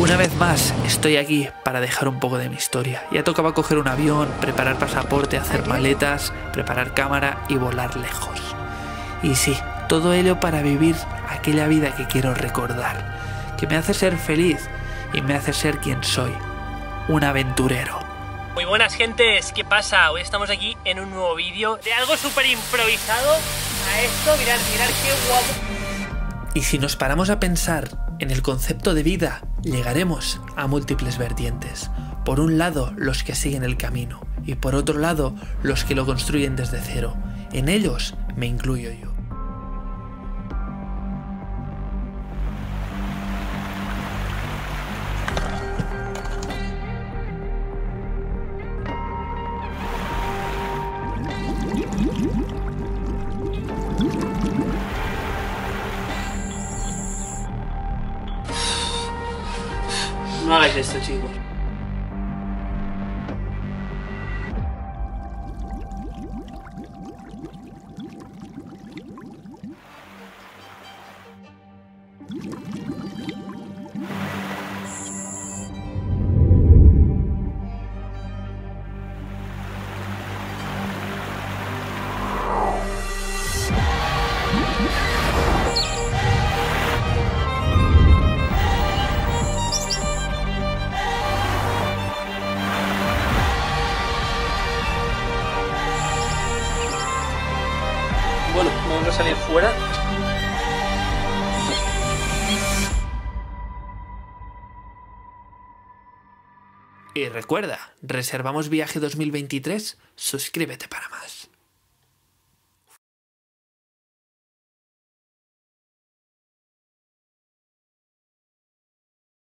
Una vez más, estoy aquí para dejar un poco de mi historia. Ya tocaba coger un avión, preparar pasaporte, hacer maletas, preparar cámara y volar lejos. Y sí, todo ello para vivir aquella vida que quiero recordar, que me hace ser feliz y me hace ser quien soy, un aventurero. Muy buenas gentes, ¿qué pasa? Hoy estamos aquí en un nuevo vídeo de algo súper improvisado a esto, mirad, mirad qué guapo. Y si nos paramos a pensar en el concepto de vida, llegaremos a múltiples vertientes. Por un lado, los que siguen el camino, y por otro lado, los que lo construyen desde cero. En ellos me incluyo yo. não é Nós, esse antigo. Bueno, vamos a salir fuera. Y recuerda, reservamos viaje 2023, suscríbete para más.